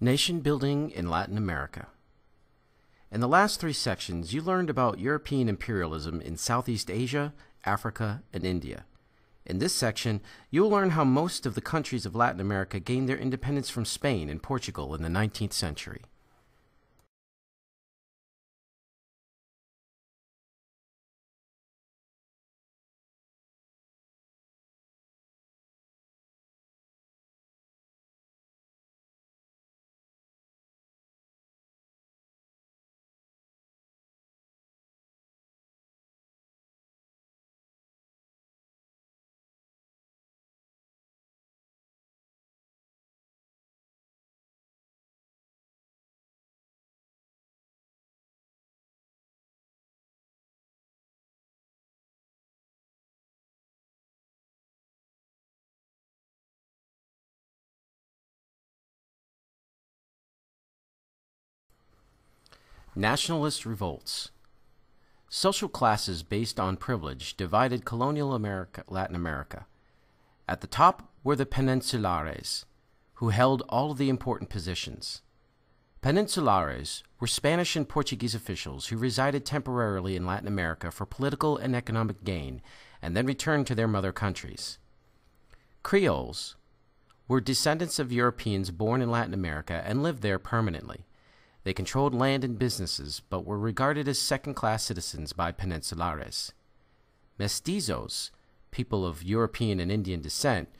Nation Building in Latin America. In the last three sections, you learned about European imperialism in Southeast Asia, Africa, and India. In this section, you'll learn how most of the countries of Latin America gained their independence from Spain and Portugal in the 19th century. Nationalist revolts. Social classes based on privilege divided colonial America, Latin America. At the top were the peninsulares, who held all of the important positions. Peninsulares were Spanish and Portuguese officials who resided temporarily in Latin America for political and economic gain and then returned to their mother countries. Creoles were descendants of Europeans born in Latin America and lived there permanently. They controlled land and businesses, but were regarded as second class citizens by peninsulares. Mestizos, people of European and Indian descent,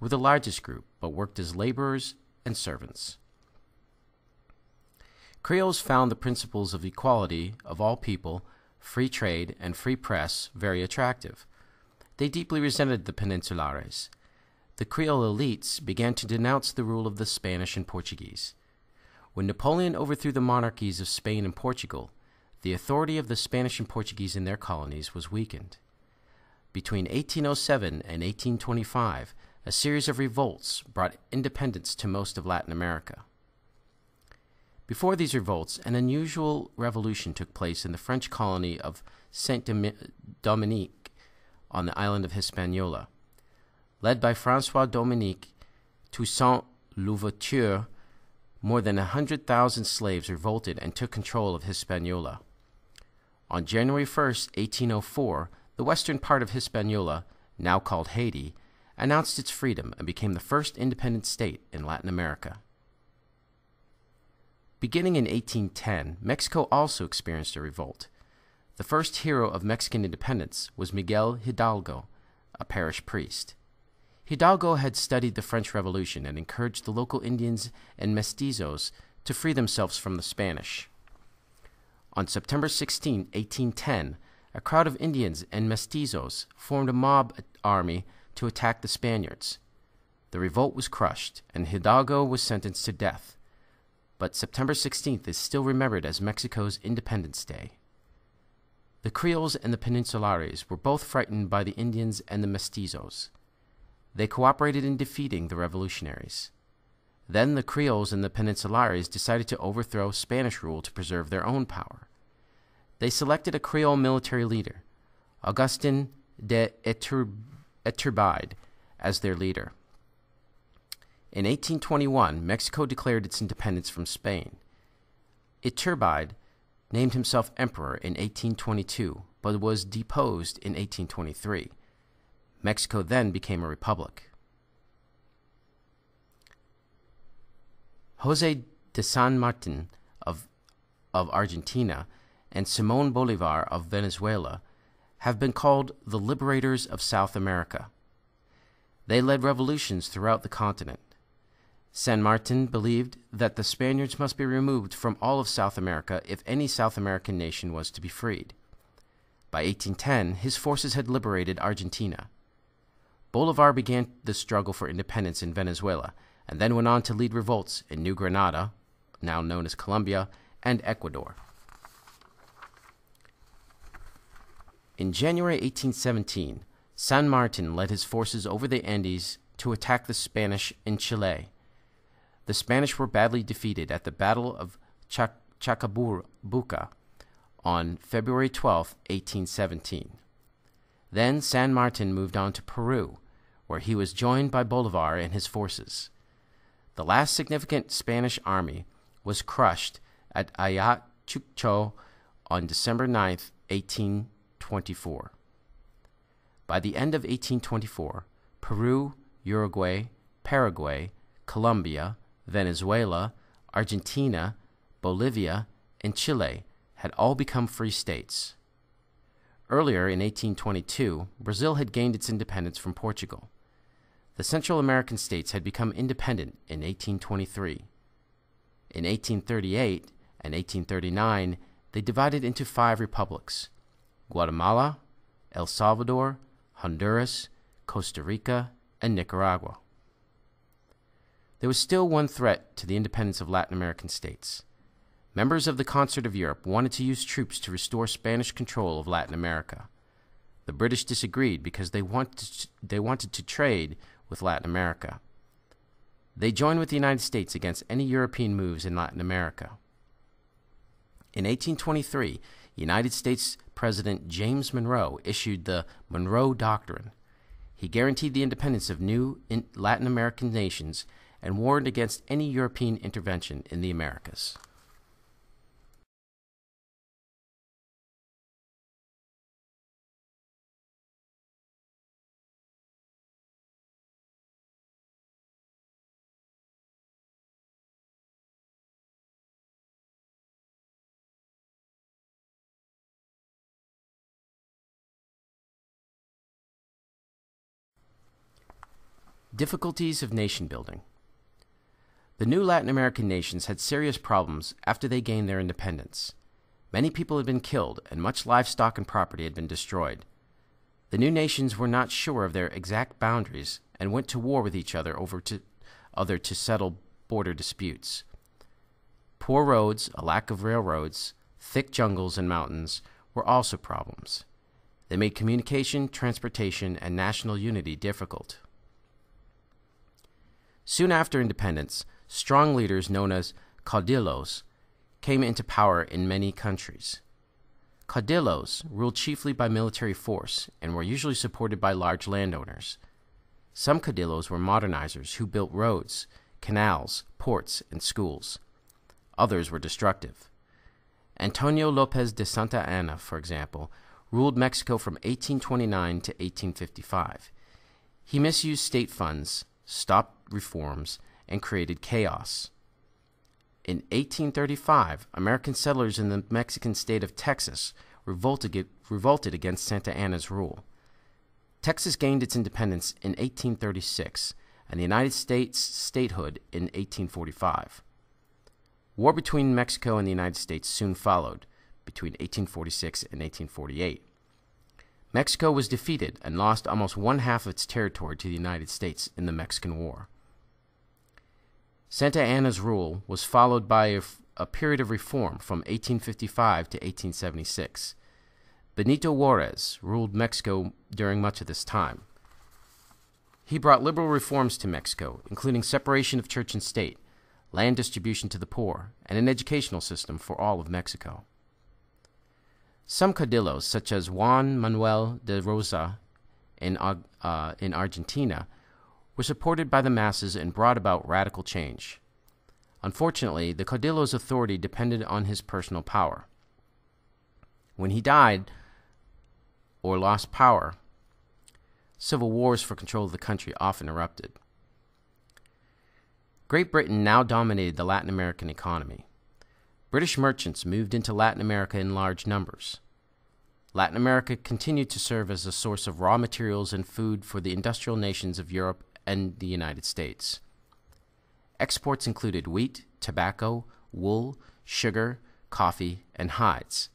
were the largest group, but worked as laborers and servants. Creoles found the principles of equality of all people, free trade, and free press very attractive. They deeply resented the peninsulares. The Creole elites began to denounce the rule of the Spanish and Portuguese. When Napoleon overthrew the monarchies of Spain and Portugal, the authority of the Spanish and Portuguese in their colonies was weakened. Between 1807 and 1825, a series of revolts brought independence to most of Latin America. Before these revolts, an unusual revolution took place in the French colony of Saint Dominique on the island of Hispaniola. Led by Francois Dominique Toussaint Louverture, more than a 100,000 slaves revolted and took control of Hispaniola. On January 1, 1804, the western part of Hispaniola, now called Haiti, announced its freedom and became the first independent state in Latin America. Beginning in 1810, Mexico also experienced a revolt. The first hero of Mexican independence was Miguel Hidalgo, a parish priest. Hidalgo had studied the French Revolution and encouraged the local Indians and mestizos to free themselves from the Spanish. On September 16, 1810, a crowd of Indians and mestizos formed a mob army to attack the Spaniards. The revolt was crushed, and Hidalgo was sentenced to death. But September 16th is still remembered as Mexico's Independence Day. The Creoles and the Peninsulares were both frightened by the Indians and the mestizos. They cooperated in defeating the revolutionaries. Then the Creoles and the Peninsulares decided to overthrow Spanish rule to preserve their own power. They selected a Creole military leader, Augustin de Iturbide, as their leader. In 1821, Mexico declared its independence from Spain. Iturbide named himself emperor in 1822, but was deposed in 1823. Mexico then became a republic. Jose de San Martin of, of Argentina and Simon Bolivar of Venezuela have been called the liberators of South America. They led revolutions throughout the continent. San Martin believed that the Spaniards must be removed from all of South America if any South American nation was to be freed. By 1810, his forces had liberated Argentina. Bolivar began the struggle for independence in Venezuela and then went on to lead revolts in New Granada, now known as Colombia, and Ecuador. In January 1817, San Martin led his forces over the Andes to attack the Spanish in Chile. The Spanish were badly defeated at the Battle of Chac- Chacabuca on February 12, 1817. Then San Martin moved on to Peru, where he was joined by Bolivar and his forces. the last significant Spanish army was crushed at Ayacucho on December 9, 1824. By the end of 1824, Peru, Uruguay, Paraguay, Colombia, Venezuela, Argentina, Bolivia, and Chile had all become free states. Earlier in 1822, Brazil had gained its independence from Portugal. The Central American states had become independent in 1823. In 1838 and 1839, they divided into five republics Guatemala, El Salvador, Honduras, Costa Rica, and Nicaragua. There was still one threat to the independence of Latin American states. Members of the Concert of Europe wanted to use troops to restore Spanish control of Latin America. The British disagreed because they wanted to, they wanted to trade with Latin America. They joined with the United States against any European moves in Latin America. In 1823, United States President James Monroe issued the Monroe Doctrine. He guaranteed the independence of new Latin American nations and warned against any European intervention in the Americas. Difficulties of nation building. The new Latin American nations had serious problems after they gained their independence. Many people had been killed, and much livestock and property had been destroyed. The new nations were not sure of their exact boundaries and went to war with each other over to other to settle border disputes. Poor roads, a lack of railroads, thick jungles and mountains were also problems. They made communication, transportation, and national unity difficult. Soon after independence, strong leaders known as caudillos came into power in many countries. Caudillos ruled chiefly by military force and were usually supported by large landowners. Some caudillos were modernizers who built roads, canals, ports, and schools. Others were destructive. Antonio Lopez de Santa Anna, for example, ruled Mexico from 1829 to 1855. He misused state funds, stopped reforms, and created chaos. In 1835, American settlers in the Mexican state of Texas revolted, against Santa Anna's rule. Texas gained its independence in 1836 and the United States statehood in 1845. War between Mexico and the United States soon followed, between 1846 and 1848. Mexico was defeated and lost almost one half of its territory to the United States in the Mexican War. Santa Anna's rule was followed by a, period of reform from 1855 to 1876. Benito Juarez ruled Mexico during much of this time. He brought liberal reforms to Mexico, including separation of church and state, land distribution to the poor, and an educational system for all of Mexico. Some caudillos, such as Juan Manuel de Rosas in, uh, in Argentina, were supported by the masses and brought about radical change. Unfortunately, the caudillo's authority depended on his personal power. When he died or lost power, civil wars for control of the country often erupted. Great Britain now dominated the Latin American economy. British merchants moved into Latin America in large numbers. Latin America continued to serve as a source of raw materials and food for the industrial nations of Europe and the United States. Exports included wheat, tobacco, wool, sugar, coffee, and hides.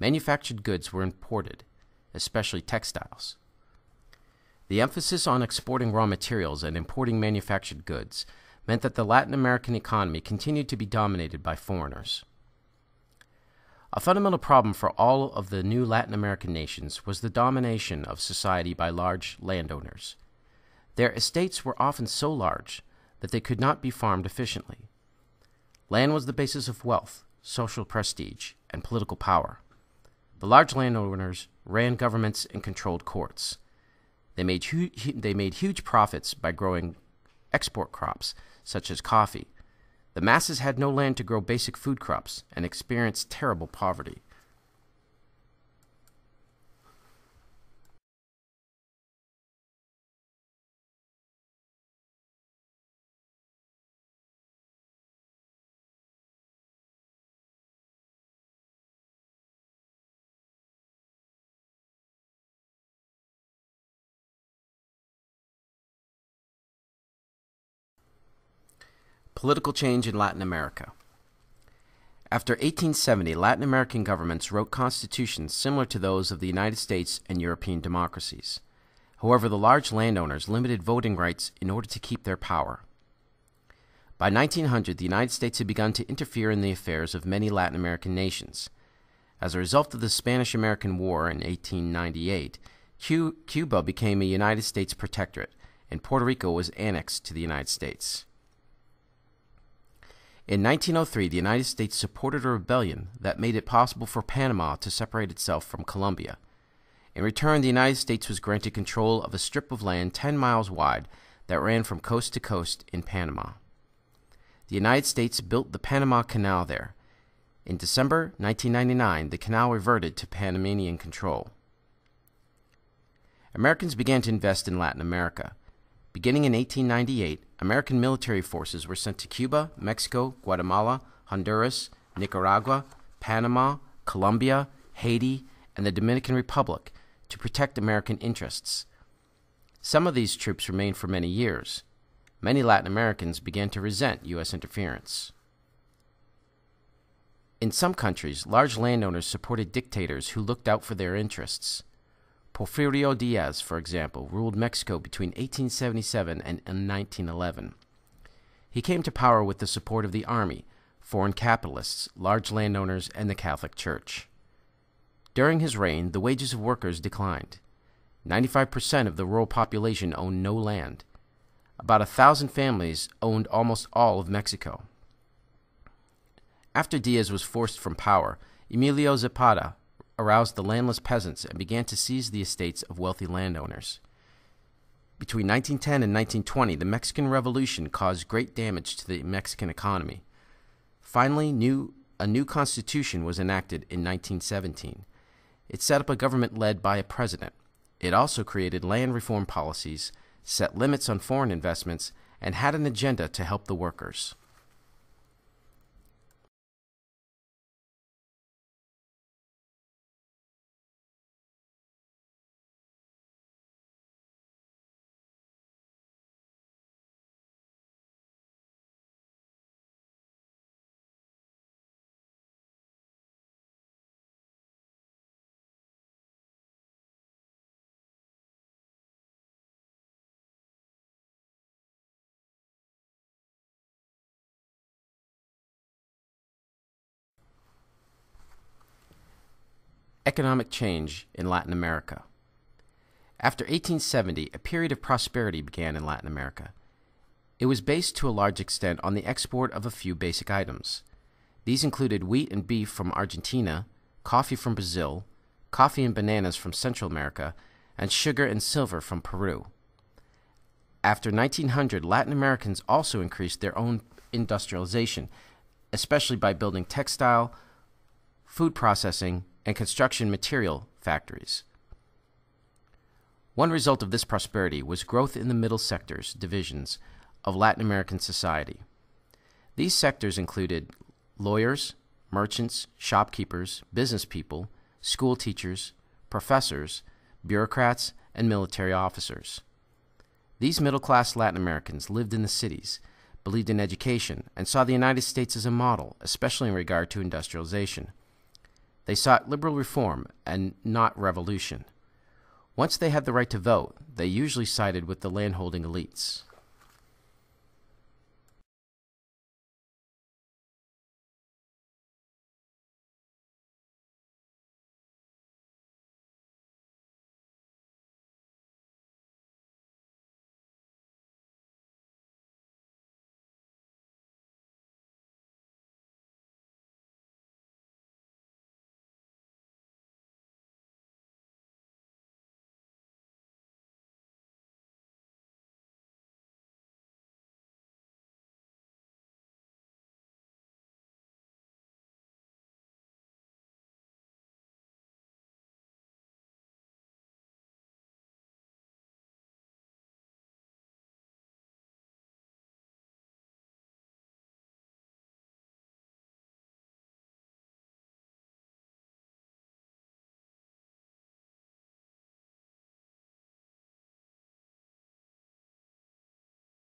Manufactured goods were imported, especially textiles. The emphasis on exporting raw materials and importing manufactured goods meant that the Latin American economy continued to be dominated by foreigners. A fundamental problem for all of the new Latin American nations was the domination of society by large landowners. Their estates were often so large that they could not be farmed efficiently. Land was the basis of wealth, social prestige, and political power. The large landowners ran governments and controlled courts. They made, hu- they made huge profits by growing export crops such as coffee. The masses had no land to grow basic food crops and experienced terrible poverty. Political change in Latin America. After 1870, Latin American governments wrote constitutions similar to those of the United States and European democracies. However, the large landowners limited voting rights in order to keep their power. By 1900, the United States had begun to interfere in the affairs of many Latin American nations. As a result of the Spanish American War in 1898, Cuba became a United States protectorate, and Puerto Rico was annexed to the United States. In 1903, the United States supported a rebellion that made it possible for Panama to separate itself from Colombia. In return, the United States was granted control of a strip of land 10 miles wide that ran from coast to coast in Panama. The United States built the Panama Canal there. In December 1999, the canal reverted to Panamanian control. Americans began to invest in Latin America. Beginning in 1898, American military forces were sent to Cuba, Mexico, Guatemala, Honduras, Nicaragua, Panama, Colombia, Haiti, and the Dominican Republic to protect American interests. Some of these troops remained for many years. Many Latin Americans began to resent U.S. interference. In some countries, large landowners supported dictators who looked out for their interests. Porfirio Diaz, for example, ruled Mexico between 1877 and 1911. He came to power with the support of the army, foreign capitalists, large landowners, and the Catholic Church. During his reign, the wages of workers declined. 95% of the rural population owned no land. About a thousand families owned almost all of Mexico. After Diaz was forced from power, Emiliano Zapata aroused the landless peasants and began to seize the estates of wealthy landowners. Between 1910 and 1920, the Mexican Revolution caused great damage to the Mexican economy. Finally, new, a new constitution was enacted in 1917. It set up a government led by a president. It also created land reform policies, set limits on foreign investments, and had an agenda to help the workers. Economic change in Latin America. After 1870, a period of prosperity began in Latin America. It was based to a large extent on the export of a few basic items. These included wheat and beef from Argentina, coffee from Brazil, coffee and bananas from Central America, and sugar and silver from Peru. After 1900, Latin Americans also increased their own industrialization, especially by building textile, food processing, and construction material factories. One result of this prosperity was growth in the middle sectors divisions of Latin American society. These sectors included lawyers, merchants, shopkeepers, business people, school teachers, professors, bureaucrats, and military officers. These middle class Latin Americans lived in the cities, believed in education, and saw the United States as a model, especially in regard to industrialization. They sought liberal reform and not revolution. Once they had the right to vote, they usually sided with the landholding elites.